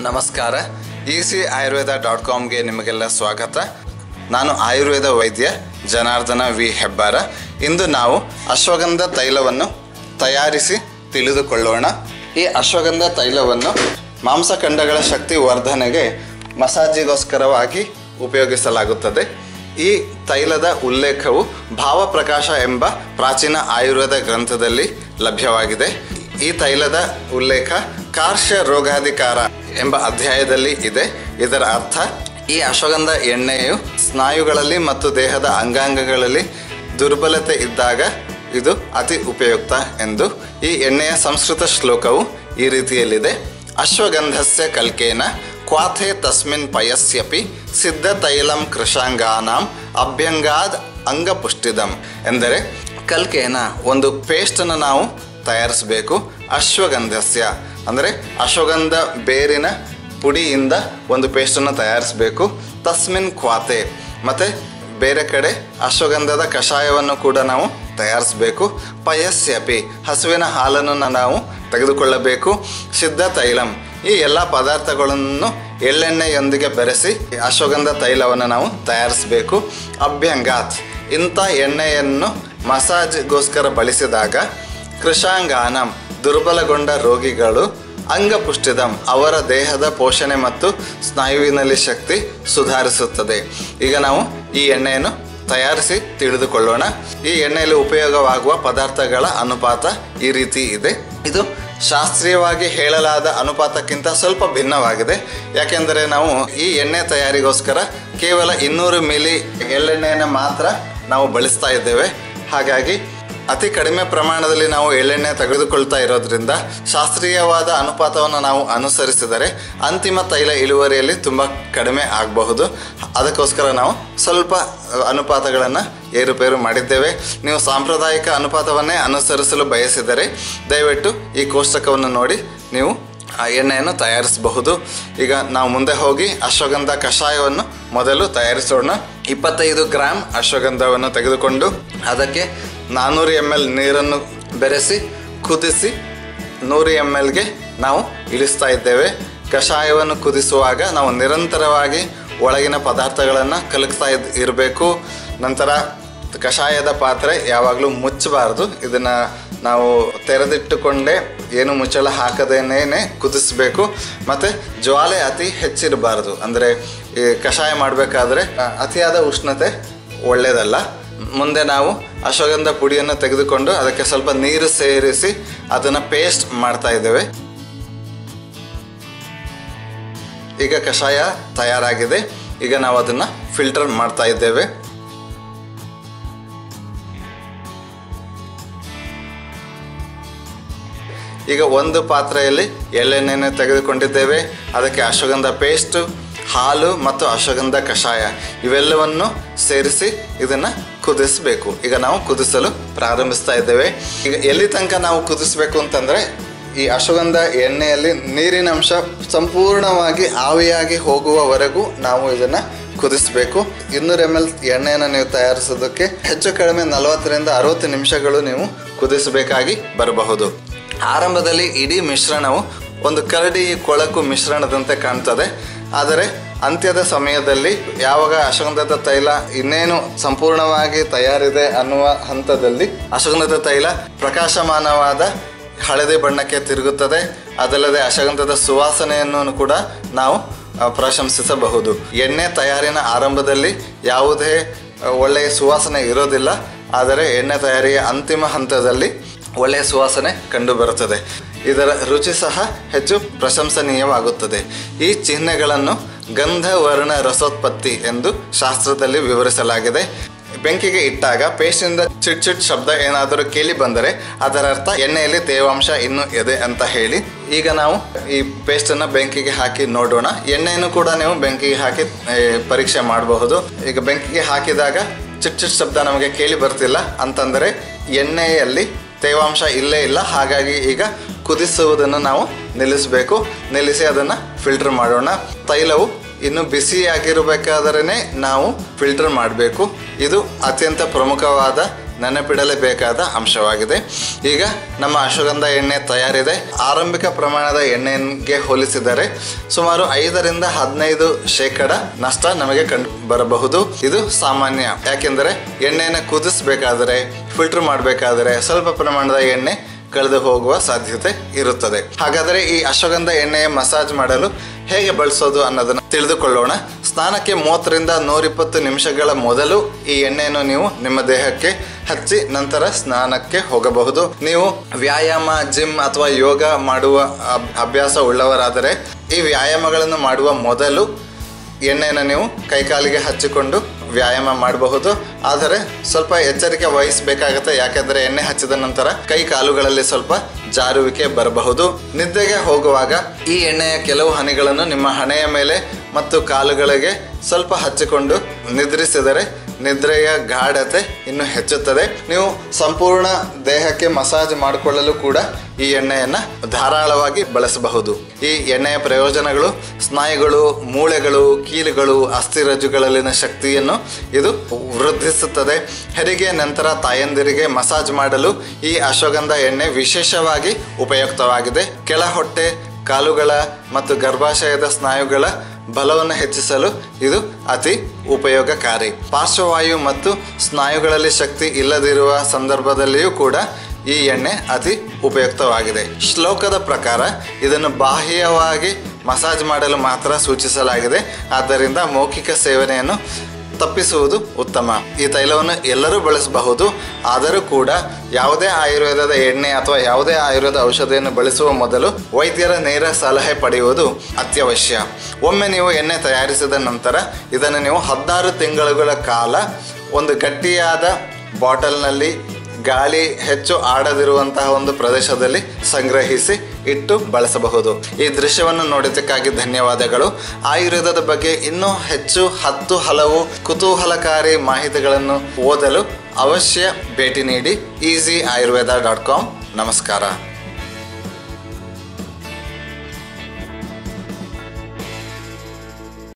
ನಮಸ್ಕಾರ. E C Ayurveda dot ಕಾಮ್ಗೆ ನಿಮಗೆಲ್ಲ ಸ್ವಾಗತ. ನಾನು ಆಯುರ್ವೇದ ವೈದ್ಯ ಜನಾರ್ದನ ವಿ ಹೆಬ್ಬಾರ. ಇಂದು ನಾವು ಅಶ್ವಗಂಧ ತೈಲವನ್ನು ತಯಾರಿಸಿ ತಿಳಿದುಕೊಳ್ಳೋಣ. ಈ ಅಶ್ವಗಂಧ ತೈಲವನ್ನು ಮಾಂಸಖಂಡಗಳ ಶಕ್ತಿ ವರ್ಧನೆಗೆ ಮಸಾಜಿಗೋಸ್ಕರವಾಗಿ ಉಪಯೋಗಿಸಲಾಗುತ್ತದೆ. ಈ ತೈಲದ ಉಲ್ಲೇಖವು ಭಾವಪ್ರಕಾಶ ಎಂಬ ಪ್ರಾಚೀನ ಆಯುರ್ವೇದ ಗ್ರಂಥದಲ್ಲಿ ಲಭ್ಯವಾಗಿದೆ. ಈ ತೈಲದ ಉಲ್ಲೇಖ ಕಾರ್ಶ್ಯ ರೋಗಾಧಿಕಾರ ಎಂಬ ಅಧ್ಯಾಯದಲ್ಲಿ ಇದೆ. ಇದರ ಅರ್ಥ, ಈ ಅಶ್ವಗಂಧ ಎಣ್ಣೆಯು ಸ್ನಾಯುಗಳಲ್ಲಿ ಮತ್ತು ದೇಹದ ಅಂಗಾಂಗಗಳಲ್ಲಿ ದುರ್ಬಲತೆ ಇದ್ದಾಗ ಇದು ಅತಿ ಉಪಯುಕ್ತ ಎಂದು ಈ ಎಣ್ಣೆಯ ಸಂಸ್ಕೃತ ಶ್ಲೋಕವು ಈ ರೀತಿಯಲ್ಲಿದೆ. ಅಶ್ವಗಂಧಸ್ಯ ಕಲ್ಕೇನ ಕ್ವಾಥೆ ತಸ್ಮಿನ್ ಪಯಸ್ಯಪಿ ಸಿದ್ಧ ತೈಲಂ ಕೃಷಾಂಗಾನಾಂ ಅಭ್ಯಂಗಾದ್ ಅಂಗಪುಷ್ಟಿದಂ ಎಂದರೆ ಕಲ್ಕೇನ ಒಂದು ಪೇಸ್ಟನ್ನು ನಾವು ತಯಾರಿಸಬೇಕು ಅಶ್ವಗಂಧಸ್ಯ. ಅಂದರೆ ಅಶ್ವಗಂಧ ಬೇರಿನ ಪುಡಿಯಿಂದ ಒಂದು ಪೇಸ್ಟನ್ನು ತಯಾರಿಸಬೇಕು. ತಸ್ಮಿನ್ ಕ್ವಾತೆ. ಮತ್ತು ಬೇರೆ ಕಡೆ ಅಶ್ವಗಂಧದ ಕಷಾಯವನ್ನು ಕೂಡ ನಾವು ತಯಾರಿಸಬೇಕು. ಪಯಸ್ಯಪಿ, ಹಸುವಿನ ಹಾಲನ್ನು ನಾವು ತೆಗೆದುಕೊಳ್ಳಬೇಕು. ಸಿದ್ಧ ತೈಲಂ. ಈ ಎಲ್ಲ ಪದಾರ್ಥಗಳನ್ನು ಎಳ್ಳೆಣ್ಣೆಯೊಂದಿಗೆ ಬೆರೆಸಿ ಅಶ್ವಗಂಧ ತೈಲವನ್ನು ನಾವು ತಯಾರಿಸಬೇಕು. ಅಭ್ಯಂಗಾತ್. ಇಂಥ ಎಣ್ಣೆಯನ್ನು ಮಸಾಜ್ಗೋಸ್ಕರ ಬಳಸಿದಾಗ ಕೃಷಾಂಗಾನಂ ದುರ್ಬಲಗೊಂಡ ರೋಗಿಗಳು ಅಂಗಪುಷ್ಟಿದಂ, ಅವರ ದೇಹದ ಪೋಷಣೆ ಮತ್ತು ಸ್ನಾಯುವಿನಲ್ಲಿ ಶಕ್ತಿ ಸುಧಾರಿಸುತ್ತದೆ. ಈಗ ನಾವು ಈ ಎಣ್ಣೆಯನ್ನು ತಯಾರಿಸಿ ತಿಳಿದುಕೊಳ್ಳೋಣ. ಈ ಎಣ್ಣೆಯಲ್ಲಿ ಉಪಯೋಗವಾಗುವ ಪದಾರ್ಥಗಳ ಅನುಪಾತ ಈ ರೀತಿ ಇದೆ. ಇದು ಶಾಸ್ತ್ರೀಯವಾಗಿ ಹೇಳಲಾದ ಅನುಪಾತಕ್ಕಿಂತ ಸ್ವಲ್ಪ ಭಿನ್ನವಾಗಿದೆ. ಯಾಕೆಂದರೆ ನಾವು ಈ ಎಣ್ಣೆ ತಯಾರಿಗೋಸ್ಕರ ಕೇವಲ ಇನ್ನೂರು ಮಿಲಿ ಎಳ್ಳೆಣ್ಣೆಯನ್ನು ಮಾತ್ರ ನಾವು ಬಳಸ್ತಾ ಇದ್ದೇವೆ. ಹಾಗಾಗಿ ಅತಿ ಕಡಿಮೆ ಪ್ರಮಾಣದಲ್ಲಿ ನಾವು ಎಳ್ಳೆಣ್ಣೆ ತೆಗೆದುಕೊಳ್ತಾ ಇರೋದ್ರಿಂದ ಶಾಸ್ತ್ರೀಯವಾದ ಅನುಪಾತವನ್ನು ನಾವು ಅನುಸರಿಸಿದರೆ ಅಂತಿಮ ತೈಲ ಇಳುವರಿಯಲ್ಲಿ ತುಂಬ ಕಡಿಮೆ ಆಗಬಹುದು. ಅದಕ್ಕೋಸ್ಕರ ನಾವು ಸ್ವಲ್ಪ ಅನುಪಾತಗಳನ್ನು ಏರುಪೇರು ಮಾಡಿದ್ದೇವೆ. ನೀವು ಸಾಂಪ್ರದಾಯಿಕ ಅನುಪಾತವನ್ನೇ ಅನುಸರಿಸಲು ಬಯಸಿದರೆ ದಯವಿಟ್ಟು ಈ ಕೋಷ್ಟಕವನ್ನು ನೋಡಿ ನೀವು ಆ ಎಣ್ಣೆಯನ್ನು ತಯಾರಿಸಬಹುದು. ಈಗ ನಾವು ಮುಂದೆ ಹೋಗಿ ಅಶ್ವಗಂಧ ಕಷಾಯವನ್ನು ಮೊದಲು ತಯಾರಿಸೋಣ. ಇಪ್ಪತ್ತೈದು ಗ್ರಾಮ್ ಅಶ್ವಗಂಧವನ್ನು ತೆಗೆದುಕೊಂಡು ಅದಕ್ಕೆ ನಾನ್ನೂರು ಎಂ ಎಲ್ ನೀರನ್ನು ಬೆರೆಸಿ, ಕುದಿಸಿ, ನೂರು ಎಂ ಎಲ್ಗೆ ನಾವು ಇಳಿಸ್ತಾ ಇದ್ದೇವೆ. ಕಷಾಯವನ್ನು ಕುದಿಸುವಾಗ ನಾವು ನಿರಂತರವಾಗಿ ಒಳಗಿನ ಪದಾರ್ಥಗಳನ್ನು ಕಲಕ್ತಾ ಇದ್, ಇರಬೇಕು. ನಂತರ ಕಷಾಯದ ಪಾತ್ರೆ ಯಾವಾಗಲೂ ಮುಚ್ಚಬಾರ್ದು. ಇದನ್ನು ನಾವು ತೆರೆದಿಟ್ಟುಕೊಂಡೇ ಏನು ಮುಚ್ಚಳ ಹಾಕದೇನೇ ಕುದಿಸಬೇಕು. ಮತ್ತು ಜ್ವಾಲೆ ಅತಿ ಹೆಚ್ಚಿರಬಾರ್ದು. ಅಂದರೆ ಕಷಾಯ ಮಾಡಬೇಕಾದ್ರೆ ಅತಿಯಾದ ಉಷ್ಣತೆ ಒಳ್ಳೆಯದಲ್ಲ ಮುಂದೆ ನಾವು ಅಶ್ವಗಂಧ ಪುಡಿಯನ್ನು ತೆಗೆದುಕೊಂಡು ಅದಕ್ಕೆ ಸ್ವಲ್ಪ ನೀರು ಸೇರಿಸಿ ಅದನ್ನು ಪೇಸ್ಟ್ ಮಾಡ್ತಾ ಇದ್ದೇವೆ. ಈಗ ಕಷಾಯ ತಯಾರಾಗಿದೆ. ಈಗ ನಾವು ಅದನ್ನು ಫಿಲ್ಟರ್ ಮಾಡ್ತಾ ಇದ್ದೇವೆ. ಈಗ ಒಂದು ಪಾತ್ರೆಯಲ್ಲಿ ಎಳ್ಳೆಣ್ಣೆಯನ್ನು ತೆಗೆದುಕೊಂಡಿದ್ದೇವೆ. ಅದಕ್ಕೆ ಅಶ್ವಗಂಧ ಪೇಸ್ಟು ಹಾಲು ಮತ್ತು ಅಶ್ವಗಂಧ ಕಷಾಯ ಇವೆಲ್ಲವನ್ನು ಸೇರಿಸಿ ಇದನ್ನು ಕುದಿಸಬೇಕು. ಈಗ ನಾವು ಕುದಿಸಲು ಪ್ರಾರಂಭಿಸ್ತಾ ಇದ್ದೇವೆ. ಈಗ ಎಲ್ಲಿ ತನಕ ನಾವು ಕುದಿಸ್ಬೇಕು ಅಂತಂದರೆ, ಈ ಅಶ್ವಗಂಧ ಎಣ್ಣೆಯಲ್ಲಿ ನೀರಿನ ಅಂಶ ಸಂಪೂರ್ಣವಾಗಿ ಆವಿಯಾಗಿ ಹೋಗುವವರೆಗೂ ನಾವು ಇದನ್ನು ಕುದಿಸಬೇಕು. ಇನ್ನೂರು ಎಂ ಎಲ್ ಎಣ್ಣೆಯನ್ನು ನೀವು ತಯಾರಿಸೋದಕ್ಕೆ ಹೆಚ್ಚು ಕಡಿಮೆ ನಲವತ್ತರಿಂದ ಅರವತ್ತು ನಿಮಿಷಗಳು ನೀವು ಕುದಿಸಬೇಕಾಗಿ ಬರಬಹುದು. ಆರಂಭದಲ್ಲಿ ಇಡೀ ಮಿಶ್ರಣವು ಒಂದು ಕರಡಿ ಕೊಳಕು ಮಿಶ್ರಣದಂತೆ ಕಾಣ್ತದೆ. ಆದರೆ ಅಂತ್ಯದ ಸಮಯದಲ್ಲಿ ಯಾವಾಗ ಅಶ್ವಗಂಧದ ತೈಲ ಇನ್ನೇನು ಸಂಪೂರ್ಣವಾಗಿ ತಯಾರಿದೆ ಅನ್ನುವ ಹಂತದಲ್ಲಿ ಅಶ್ವಗಂಧದ ತೈಲ ಪ್ರಕಾಶಮಾನವಾದ ಹಳದಿ ಬಣ್ಣಕ್ಕೆ ತಿರುಗುತ್ತದೆ. ಅದಲ್ಲದೆ ಅಶ್ವಗಂಧದ ಸುವಾಸನೆಯನ್ನು ಕೂಡ ನಾವು ಪ್ರಶಂಸಿಸಬಹುದು. ಎಣ್ಣೆ ತಯಾರಿನ ಆರಂಭದಲ್ಲಿ ಯಾವುದೇ ಒಳ್ಳೆಯ ಸುವಾಸನೆ ಇರೋದಿಲ್ಲ. ಆದರೆ ಎಣ್ಣೆ ತಯಾರಿಯ ಅಂತಿಮ ಹಂತದಲ್ಲಿ ಒಳ್ಳೆಯ ಸುವಾಸನೆ ಕಂಡುಬರುತ್ತದೆ. ಇದರ ರುಚಿ ಸಹ ಹೆಚ್ಚು ಪ್ರಶಂಸನೀಯವಾಗುತ್ತದೆ. ಈ ಚಿಹ್ನೆಗಳನ್ನು ಗಂಧವರ್ಣ ರಸೋತ್ಪತ್ತಿ ಎಂದು ಶಾಸ್ತ್ರದಲ್ಲಿ ವಿವರಿಸಲಾಗಿದೆ. ಬೆಂಕಿಗೆ ಇಟ್ಟಾಗ ಪೇಸ್ಟಿಂದ ಚಿಟ್ ಚಿಟ್ ಶಬ್ದ ಏನಾದರೂ ಕೇಳಿ ಬಂದರೆ ಅದರ ಅರ್ಥ ಎಣ್ಣೆಯಲ್ಲಿ ತೇವಾಂಶ ಇನ್ನೂ ಇದೆ ಅಂತ ಹೇಳಿ. ಈಗ ನಾವು ಈ ಪೇಸ್ಟನ್ನು ಬೆಂಕಿಗೆ ಹಾಕಿ ನೋಡೋಣ. ಎಣ್ಣೆಯನ್ನು ಕೂಡ ನೀವು ಬೆಂಕಿಗೆ ಹಾಕಿ ಪರೀಕ್ಷೆ ಮಾಡಬಹುದು. ಈಗ ಬೆಂಕಿಗೆ ಹಾಕಿದಾಗ ಚಿಟ್ ಚಿಟ್ ಶಬ್ದ ನಮಗೆ ಕೇಳಿ ಬರ್ತಿಲ್ಲ ಅಂತಂದರೆ ಎಣ್ಣೆಯಲ್ಲಿ ತೇವಾಂಶ ಇಲ್ಲೇ ಇಲ್ಲ. ಹಾಗಾಗಿ ಈಗ ಕುದಿಸುವುದನ್ನು ನಾವು ನಿಲ್ಲಿಸಬೇಕು. ನಿಲ್ಲಿಸಿ ಅದನ್ನು ಫಿಲ್ಟರ್ ಮಾಡೋಣ. ತೈಲವು ಇನ್ನು ಬಿಸಿಯಾಗಿರಬೇಕಾದ್ರೆ ನಾವು ಫಿಲ್ಟರ್ ಮಾಡಬೇಕು. ಇದು ಅತ್ಯಂತ ಪ್ರಮುಖವಾದ ನೆನಪಿಡಲೇಬೇಕಾದ ಅಂಶವಾಗಿದೆ. ಈಗ ನಮ್ಮ ಅಶ್ವಗಂಧ ಎಣ್ಣೆ ತಯಾರಿದೆ. ಆರಂಭಿಕ ಪ್ರಮಾಣದ ಎಣ್ಣೆಗೆ ಹೋಲಿಸಿದರೆ ಸುಮಾರು ಐದರಿಂದ ಹದಿನೈದು ಶೇಕಡ ನಷ್ಟ ನಮಗೆ ಕಂಡು ಬರಬಹುದು. ಇದು ಸಾಮಾನ್ಯ. ಯಾಕೆಂದರೆ ಎಣ್ಣೆಯನ್ನು ಕುದಿಸಬೇಕಾದರೆ ಫಿಲ್ಟರ್ ಮಾಡಬೇಕಾದರೆ ಸ್ವಲ್ಪ ಪ್ರಮಾಣದ ಎಣ್ಣೆ ಕಳೆದು ಹೋಗುವ ಸಾಧ್ಯತೆ ಇರುತ್ತದೆ. ಹಾಗಾದರೆ ಈ ಅಶ್ವಗಂಧ ಎಣ್ಣೆಯ ಮಸಾಜ್ ಮಾಡಲು ಹೇಗೆ ಬಳಸೋದು ಅನ್ನೋದನ್ನು ತಿಳಿದುಕೊಳ್ಳೋಣ. ಸ್ನಾನಕ್ಕೆ ಮೂವತ್ತರಿಂದ ನೂರಿಪ್ಪತ್ತು ನಿಮಿಷಗಳ ಮೊದಲು ಈ ಎಣ್ಣೆಯನ್ನು ನೀವು ನಿಮ್ಮ ದೇಹಕ್ಕೆ ಹಚ್ಚಿ ನಂತರ ಸ್ನಾನಕ್ಕೆ ಹೋಗಬಹುದು. ನೀವು ವ್ಯಾಯಾಮ, ಜಿಮ್ ಅಥವಾ ಯೋಗ ಮಾಡುವ ಅಭ್ಯಾಸ ಉಳ್ಳವರಾದರೆ ಈ ವ್ಯಾಯಾಮಗಳನ್ನು ಮಾಡುವ ಮೊದಲು ಎಣ್ಣೆಯನ್ನು ನೀವು ಕೈಕಾಲಿಗೆ ಹಚ್ಚಿಕೊಂಡು ವ್ಯಾಯಾಮ ಮಾಡಬಹುದು. ಆದರೆ ಸ್ವಲ್ಪ ಎಚ್ಚರಿಕೆ ವಹಿಸಬೇಕಾಗುತ್ತೆ. ಯಾಕೆಂದರೆ ಎಣ್ಣೆ ಹಚ್ಚಿದ ನಂತರ ಕೈ ಕಾಲುಗಳಲ್ಲಿ ಸ್ವಲ್ಪ ಜಾರುವಿಕೆ ಬರಬಹುದು. ನಿದ್ದೆಗೆ ಹೋಗುವಾಗ ಈ ಎಣ್ಣೆಯ ಕೆಲವು ಹನಿಗಳನ್ನು ನಿಮ್ಮ ಹಣೆಯ ಮೇಲೆ ಮತ್ತು ಕಾಲುಗಳಿಗೆ ಸ್ವಲ್ಪ ಹಚ್ಚಿಕೊಂಡು ನಿದ್ರಿಸಿದರೆ ನಿದ್ರೆಯ ಗಾಢತೆ ಇನ್ನು ಹೆಚ್ಚುತ್ತದೆ. ನೀವು ಸಂಪೂರ್ಣ ದೇಹಕ್ಕೆ ಮಸಾಜ್ ಮಾಡಿಕೊಳ್ಳಲು ಕೂಡ ಈ ಎಣ್ಣೆಯನ್ನು ಧಾರಾಳವಾಗಿ ಬಳಸಬಹುದು. ಈ ಎಣ್ಣೆಯ ಪ್ರಯೋಜನಗಳು ಸ್ನಾಯುಗಳು, ಮೂಳೆಗಳು, ಕೀಲುಗಳು ಅಸ್ಥಿರಜ್ಜುಗಳಲ್ಲಿನ ಶಕ್ತಿಯನ್ನು ಇದು ವೃದ್ಧಿಸುತ್ತದೆ. ಹೆರಿಗೆ ನಂತರ ತಾಯಂದಿರಿಗೆ ಮಸಾಜ್ ಮಾಡಲು ಈ ಅಶ್ವಗಂಧ ಎಣ್ಣೆ ವಿಶೇಷವಾಗಿ ಉಪಯುಕ್ತವಾಗಿದೆ. ಕೆಳ ಹೊಟ್ಟೆ ಕಾಲುಗಳ ಮತ್ತು ಗರ್ಭಾಶಯದ ಸ್ನಾಯುಗಳ ಬಲವನ್ನು ಹೆಚ್ಚಿಸಲು ಇದು ಅತಿ ಉಪಯೋಗಕಾರಿ. ಪಾರ್ಶ್ವವಾಯು ಮತ್ತು ಸ್ನಾಯುಗಳಲ್ಲಿ ಶಕ್ತಿ ಇಲ್ಲದಿರುವ ಸಂದರ್ಭದಲ್ಲಿಯೂ ಕೂಡ ಈ ಎಣ್ಣೆ ಅತಿ ಉಪಯುಕ್ತವಾಗಿದೆ. ಶ್ಲೋಕದ ಪ್ರಕಾರ ಇದನ್ನು ಬಾಹ್ಯವಾಗಿ ಮಸಾಜ್ ಮಾಡಲು ಮಾತ್ರ ಸೂಚಿಸಲಾಗಿದೆ. ಆದ್ದರಿಂದ ಮೌಖಿಕ ಸೇವನೆಯನ್ನು ತಪ್ಪಿಸುವುದು ಉತ್ತಮ. ಈ ತೈಲವನ್ನು ಎಲ್ಲರೂ ಬಳಸಬಹುದು. ಆದರೂ ಕೂಡ ಯಾವುದೇ ಆಯುರ್ವೇದದ ಎಣ್ಣೆ ಅಥವಾ ಯಾವುದೇ ಆಯುರ್ವೇದ ಔಷಧಿಯನ್ನು ಬಳಸುವ ಮೊದಲು ವೈದ್ಯರ ನೇರ ಸಲಹೆ ಪಡೆಯುವುದು ಅತ್ಯವಶ್ಯ. ಒಮ್ಮೆ ನೀವು ಎಣ್ಣೆ ತಯಾರಿಸಿದ ನಂತರ ಇದನ್ನು ನೀವು ಹದಿನಾರು ತಿಂಗಳುಗಳ ಕಾಲ ಒಂದು ಗಟ್ಟಿಯಾದ ಬಾಟಲ್ನಲ್ಲಿ ಗಾಳಿ ಹೆಚ್ಚು ಆಡದಿರುವಂತಹ ಒಂದು ಪ್ರದೇಶದಲ್ಲಿ ಸಂಗ್ರಹಿಸಿ ಇಟ್ಟು ಬಳಸಬಹುದು. ಈ ದೃಶ್ಯವನ್ನು ನೋಡಿದ್ದಕ್ಕಾಗಿ ಧನ್ಯವಾದಗಳು. ಆಯುರ್ವೇದದ ಬಗ್ಗೆ ಇನ್ನೂ ಹೆಚ್ಚು ಹತ್ತು ಹಲವು ಕುತೂಹಲಕಾರಿ ಮಾಹಿತಿಗಳನ್ನು ಓದಲು ಅವಶ್ಯ ಭೇಟಿ ನೀಡಿ ಈಸಿ ಆಯುರ್ವೇದ ಡಾಟ್ ಕಾಮ್ ನಮಸ್ಕಾರ.